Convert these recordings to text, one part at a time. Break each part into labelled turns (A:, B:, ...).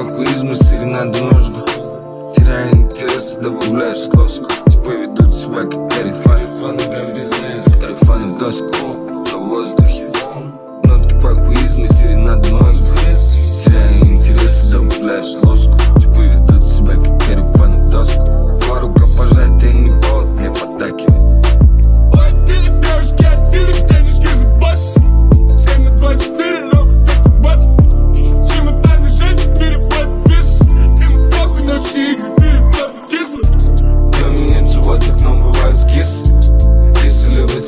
A: эгоизма, серенады мозга Теряя интерес, добавляешь лоску Типа ведут себя как тарифаны. Тарифаны в доску на воздухе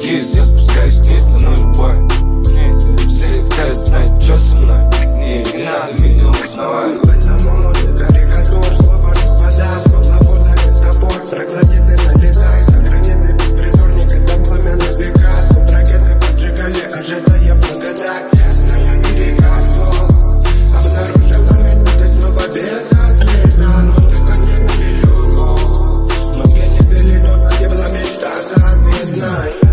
A: кис Я спускаюсь вниз, стану бой. Все хотят знать, что со мной Не, не надо меня узнавать В
B: этом молоде карикатур Слова вода, словно позовет топор Троглодиты налетай, сохранены беспризорник Это пламя на века Тут поджигали, ожидая благодать Ясная и река слов но победа длинна Но ты не любовь Но мне не пели, но погибла мечта завидная